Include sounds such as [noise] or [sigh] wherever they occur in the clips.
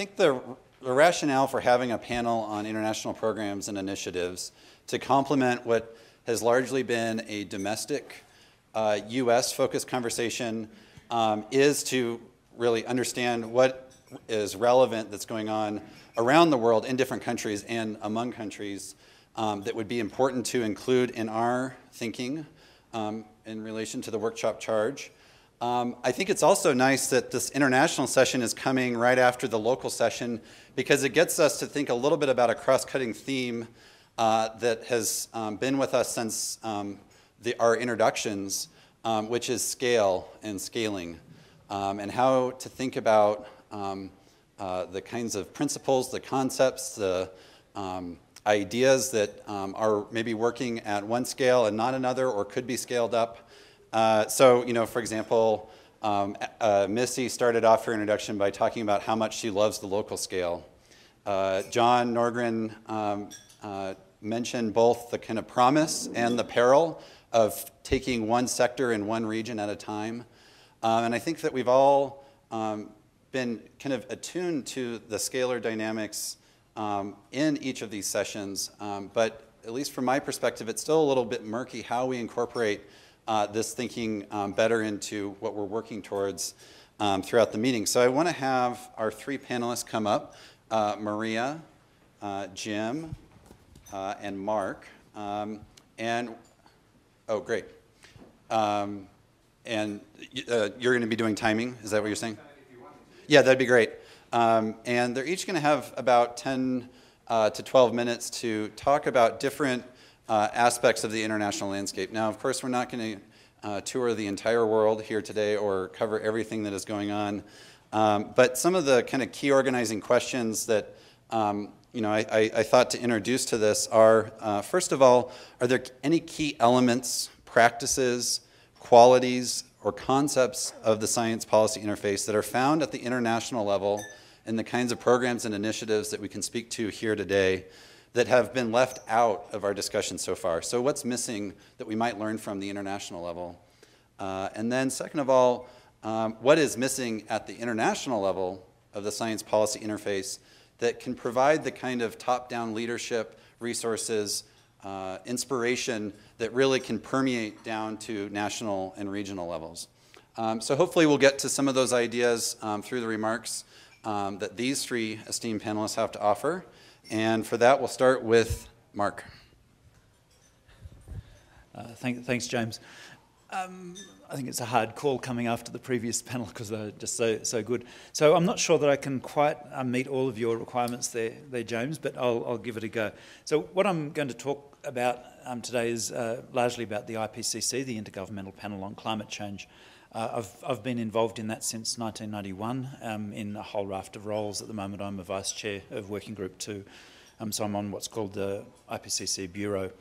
I think the, the rationale for having a panel on international programs and initiatives to complement what has largely been a domestic uh, US focused conversation um, is to really understand what is relevant that's going on around the world in different countries and among countries um, that would be important to include in our thinking um, in relation to the workshop charge. Um, I think it's also nice that this international session is coming right after the local session because it gets us to think a little bit about a cross-cutting theme uh, that has um, been with us since um, the, our introductions, um, which is scale and scaling, um, and how to think about um, uh, the kinds of principles, the concepts, the ideas that are maybe working at one scale and not another, or could be scaled up. Uh, so, you know, for example, um, uh, Missy started off her introduction by talking about how much she loves the local scale. Uh, John Norgren um, uh, mentioned both the kind of promise and the peril of taking one sector in one region at a time. Um, and I think that we've all um, been kind of attuned to the scalar dynamics um, in each of these sessions, um, but at least from my perspective, it's still a little bit murky how we incorporate uh, this thinking um, better into what we're working towards um, throughout the meeting. So I want to have our three panelists come up, uh, Maria, uh, Jim, uh, and Mark. Um, and, oh, great. Um, and uh, you're going to be doing timing, is that what you're saying? Yeah, that'd be great. Um, and they're each going to have about 10 uh, to 12 minutes to talk about different uh, aspects of the international landscape. Now, of course, we're not going to uh, tour the entire world here today or cover everything that is going on, um, but some of the kind of key organizing questions that um, you know, I, I, I, thought to introduce to this are, uh, first of all, are there any key elements, practices, qualities, or concepts of the science policy interface that are found at the international level in the kinds of programs and initiatives that we can speak to here today that have been left out of our discussion so far. So what's missing that we might learn from the international level? Uh, and then second of all, um, what is missing at the international level of the science policy interface that can provide the kind of top-down leadership, resources, uh, inspiration that really can permeate down to national and regional levels. Um, so hopefully we'll get to some of those ideas um, through the remarks um, that these three esteemed panelists have to offer. And for that, we'll start with Mark. Uh, thank, thanks, James. Um, I think it's a hard call coming after the previous [laughs] panel because they're just so so good. So I'm not sure that I can quite uh, meet all of your requirements there, there, James, but I'll, I'll give it a go. So what I'm going to talk about um, today is uh, largely about the IPCC, the Intergovernmental Panel on Climate Change. Uh, I've, I've been involved in that since 1991 um, in a whole raft of roles. At the moment, I'm a vice chair of Working Group 2, um, so I'm on what's called the IPCC Bureau.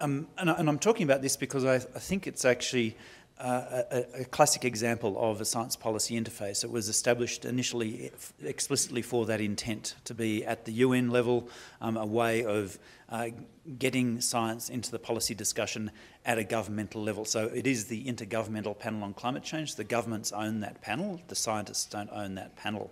Um, and, I, am talking about this because I, I think it's actually uh, a, a, classic example of a science policy interface. It was established initially explicitly for that intent to be at the UN level, um, a way of uh, getting science into the policy discussion at a governmental level. So it is the Intergovernmental Panel on Climate Change. The governments own that panel, the scientists don't own that panel.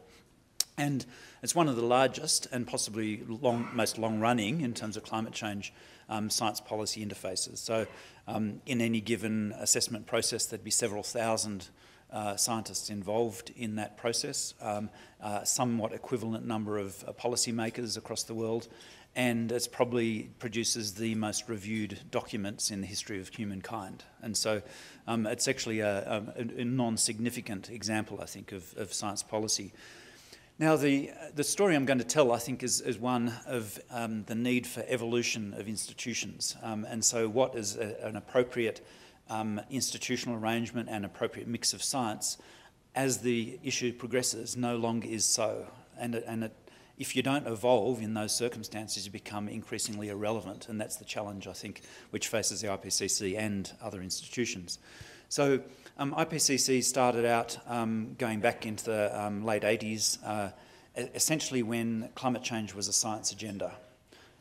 And it's one of the largest and possibly long, most long running in terms of climate change um, science policy interfaces. So um, in any given assessment process, there'd be several thousand uh, scientists involved in that process, um, uh, somewhat equivalent number of uh, policymakers across the world, and it probably produces the most reviewed documents in the history of humankind. And so um, it's actually a, a, a non-significant example, I think, of, of, science policy. Now, the, the story I'm going to tell, I think, is, is one of um, the need for evolution of institutions. Um, and so what is a, an appropriate um, institutional arrangement and appropriate mix of science as the issue progresses no longer is so. And, it, and it if you don't evolve in those circumstances, you become increasingly irrelevant, and that's the challenge, I think, which faces the IPCC and other institutions. So um, IPCC started out um, going back into the um, late 80s, uh, essentially when climate change was a science agenda.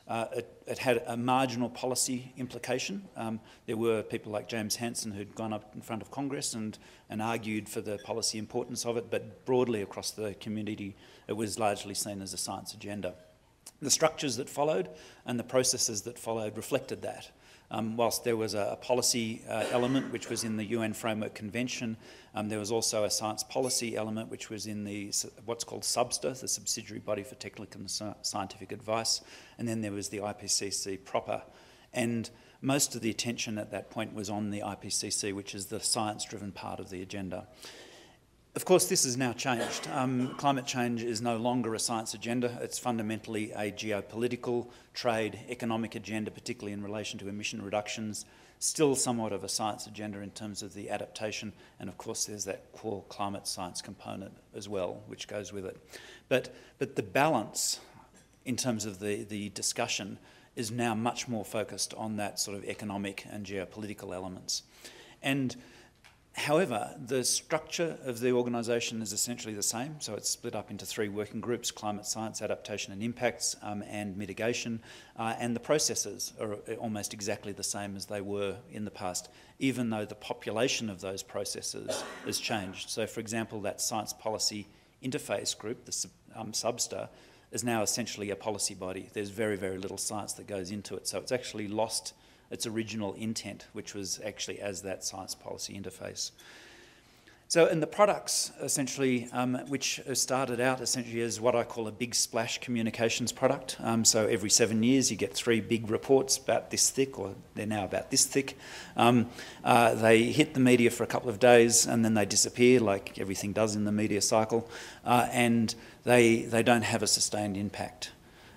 Uh, it, it, had a marginal policy implication. Um, there were people like James Hansen who'd gone up in front of Congress and, and argued for the policy importance of it, but broadly across the community, it was largely seen as a science agenda. The structures that followed and the processes that followed reflected that. Um, whilst there was a, a policy uh, element which was in the UN Framework Convention, um, there was also a science policy element which was in the what's called SBSTA, the Subsidiary Body for Technical and Scientific Advice, and then there was the IPCC proper. And most of the attention at that point was on the IPCC, which is the science-driven part of the agenda. Of course, this has now changed. Um, climate change is no longer a science agenda. It's fundamentally a geopolitical, trade, economic agenda, particularly in relation to emission reductions. Still somewhat of a science agenda in terms of the adaptation, and of course, there's that core climate science component as well, which goes with it. But, but the balance in terms of the, the discussion is now much more focused on that sort of economic and geopolitical elements. And However, the structure of the organisation is essentially the same. So it's split up into three working groups climate science, adaptation and impacts, um, and mitigation. Uh, and the processes are almost exactly the same as they were in the past, even though the population of those processes has changed. So, for example, that science policy interface group, the um, SBSTA, is now essentially a policy body. There's very, very little science that goes into it. So it's actually lost its original intent, which was actually as that science policy interface. So, in the products, essentially, um, which started out essentially as what I call a big splash communications product. Um, so, every seven years, you get three big reports about this thick, or they're now about this thick. Um, uh, they hit the media for a couple of days and then they disappear, like everything does in the media cycle, uh, and they, they don't have a sustained impact.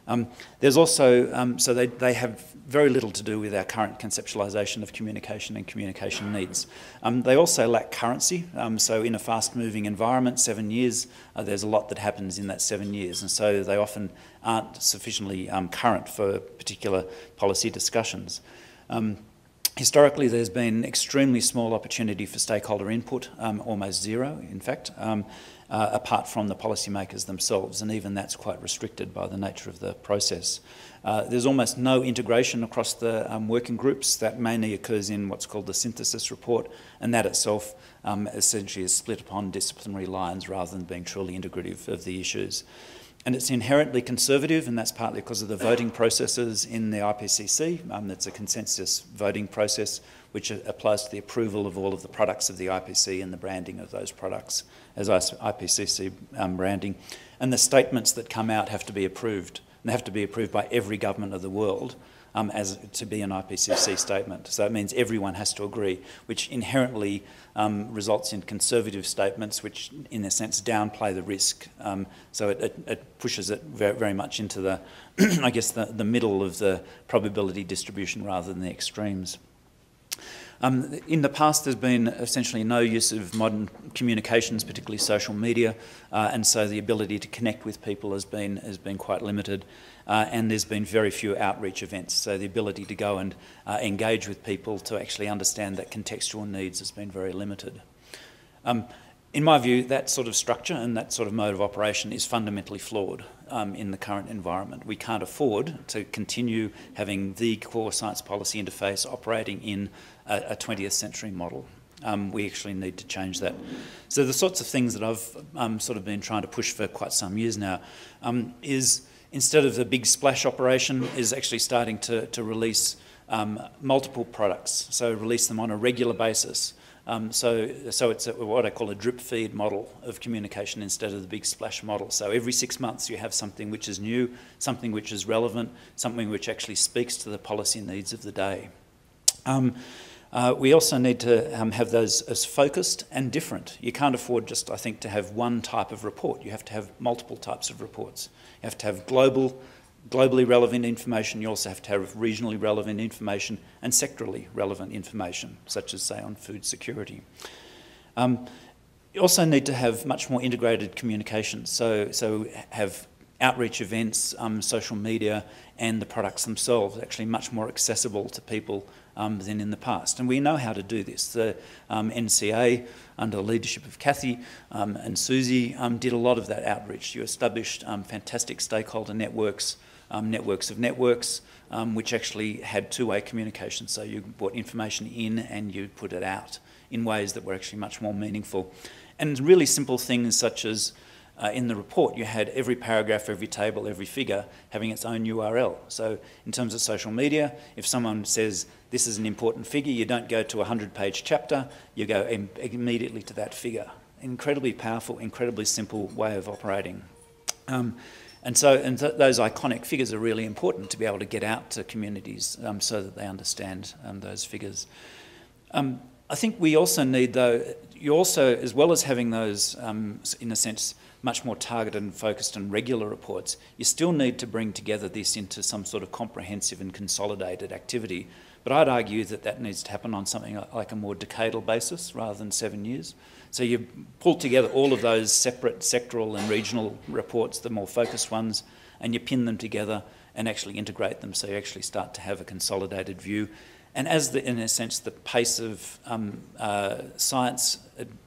Um, there's also, um, so they, they have very little to do with our current conceptualisation of communication and communication needs. Um, they also lack currency, um, so in a fast moving environment, seven years, uh, there's a lot that happens in that seven years, and so they often aren't sufficiently um, current for particular policy discussions. Um, Historically, there's been extremely small opportunity for stakeholder input, um, almost zero, in fact, um, uh, apart from the policymakers themselves, and even that's quite restricted by the nature of the process. Uh, there's almost no integration across the um, working groups. That mainly occurs in what's called the synthesis report, and that itself um, essentially is split upon disciplinary lines rather than being truly integrative of the issues. And it's inherently conservative, and that's partly because of the voting processes in the IPCC. Um, it's a consensus voting process which applies to the approval of all of the products of the IPC and the branding of those products as IPCC um, branding. And the statements that come out have to be approved. And they have to be approved by every government of the world um, as to be an IPCC statement. So it means everyone has to agree, which inherently um, results in conservative statements, which in a sense downplay the risk. Um, so it, it, it, pushes it very, very much into the, [clears throat] I guess, the, the middle of the probability distribution rather than the extremes. Um, in the past, there's been essentially no use of modern communications, particularly social media, uh, and so the ability to connect with people has been has been quite limited. Uh, and there's been very few outreach events, so the ability to go and uh, engage with people to actually understand that contextual needs has been very limited. Um, in my view, that sort of structure and that sort of mode of operation is fundamentally flawed um, in the current environment. We can't afford to continue having the core science policy interface operating in a, a 20th century model. Um, we actually need to change that. So the sorts of things that I've um, sort of been trying to push for quite some years now um, is instead of the big splash operation is actually starting to, to release um, multiple products. So release them on a regular basis. Um, so, so it's a, what I call a drip feed model of communication instead of the big splash model. So every six months you have something which is new, something which is relevant, something which actually speaks to the policy needs of the day. Um, uh, we also need to um, have those as focused and different. You can't afford just, I think, to have one type of report. You have to have multiple types of reports. You have to have global, globally relevant information. You also have to have regionally relevant information and sectorally relevant information, such as, say, on food security. Um, you also need to have much more integrated communication. So, so have outreach events, um, social media, and the products themselves actually much more accessible to people um, than in the past. And we know how to do this. The um, NCA, under the leadership of Kathy um, and Susie, um, did a lot of that outreach. You established um, fantastic stakeholder networks um, networks of networks, um, which actually had two-way communication. So you brought information in and you put it out in ways that were actually much more meaningful. And really simple things such as uh, in the report, you had every paragraph, every table, every figure having its own URL. So, in terms of social media, if someone says this is an important figure, you don't go to a 100 page chapter, you go Im- immediately to that figure. Incredibly powerful, incredibly simple way of operating. Um, and so, and th- those iconic figures are really important to be able to get out to communities um, so that they understand um, those figures. I think we also need, though, you also, as well as having those, um, in a sense, much more targeted and focused and regular reports, you still need to bring together this into some sort of comprehensive and consolidated activity. But I'd argue that that needs to happen on something like a more decadal basis rather than seven years. So you pull together all of those separate sectoral and regional reports, the more focused ones, and you pin them together and actually integrate them so you actually start to have a consolidated view. And as, the, in a sense, the pace of um, uh, science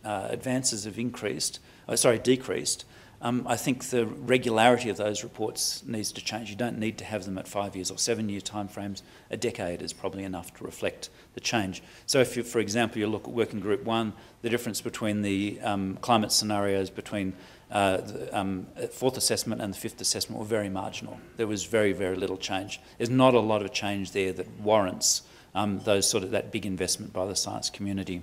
uh, advances have increased, oh, sorry, decreased, um, I think the regularity of those reports needs to change. You don't need to have them at five years or seven year timeframes. A decade is probably enough to reflect the change. So, if you, for example, you look at Working Group 1, the difference between the um, climate scenarios between uh, the um, fourth assessment and the fifth assessment were very marginal. There was very, very little change. There's not a lot of change there that warrants um, those sort of that big investment by the science community.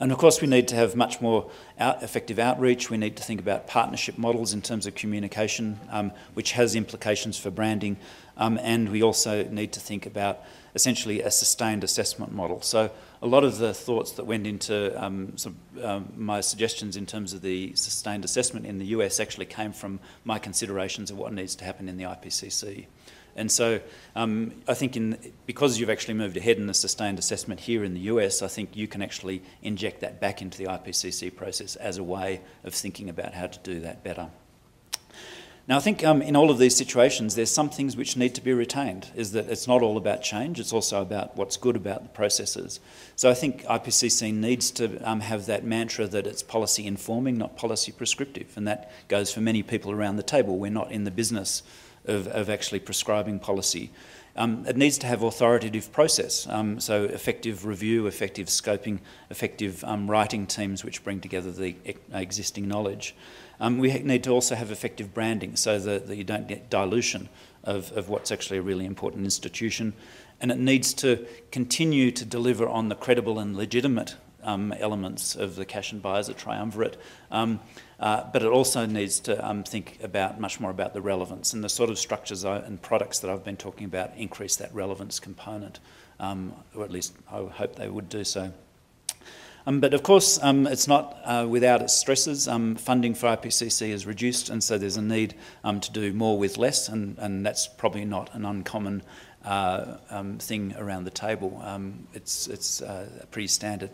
And of course, we need to have much more out, effective outreach. We need to think about partnership models in terms of communication, um, which has implications for branding. Um, and we also need to think about essentially a sustained assessment model. So, a lot of the thoughts that went into um, some, um, my suggestions in terms of the sustained assessment in the US actually came from my considerations of what needs to happen in the IPCC. And so um, I think in, because you've actually moved ahead in the sustained assessment here in the US, I think you can actually inject that back into the IPCC process as a way of thinking about how to do that better. Now, I think um, in all of these situations, there's some things which need to be retained. Is that it's not all about change; it's also about what's good about the processes. So I think IPCC needs to um, have that mantra that it's policy informing, not policy prescriptive, and that goes for many people around the table. We're not in the business of, of actually prescribing policy. Um, it needs to have authoritative process, um, so effective review, effective scoping, effective um, writing teams which bring together the e existing knowledge. Um, we need to also have effective branding so that, that you don't get dilution of, of what's actually a really important institution. And it needs to continue to deliver on the credible and legitimate um, elements of the Cash and Beisa triumvirate. Um, uh, but it also needs to um, think about much more about the relevance and the sort of structures and products that I've been talking about increase that relevance component, um, or at least I hope they would do so. Um, but of course, um, it's not uh, without its stresses. Um, funding for IPCC is reduced, and so there's a need um, to do more with less, and, and that's probably not an uncommon uh, um, thing around the table. It's it's uh, pretty standard.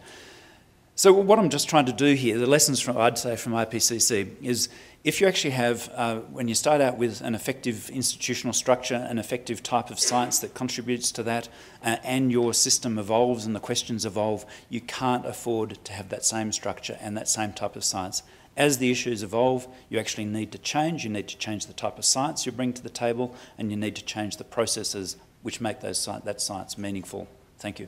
So what I'm just trying to do here, the lessons from I'd say from IPCC is if you actually have, uh, when you start out with an effective institutional structure, an effective type of science that contributes to that, uh, and your system evolves and the questions evolve, you can't afford to have that same structure and that same type of science. As the issues evolve, you actually need to change. You need to change the type of science you bring to the table, and you need to change the processes which make those, that science meaningful. Thank you.